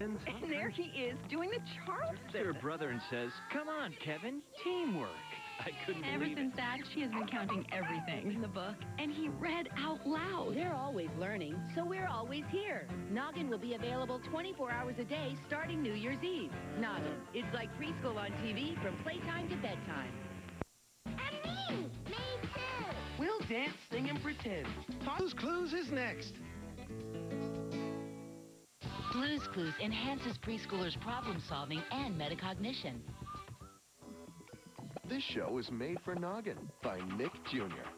And there he is, doing the Charleston. Her brother and says, come on, Kevin, teamwork. I couldn't Ever believe since it. that, she has been counting everything in the book. And he read out loud. They're always learning, so we're always here. Noggin will be available 24 hours a day starting New Year's Eve. Noggin, it's like preschool on TV from playtime to bedtime. And me! Me too! We'll dance, sing, and pretend. Blues Clues is next. Clues enhances preschoolers' problem solving and metacognition. This show is made for Noggin by Nick Jr.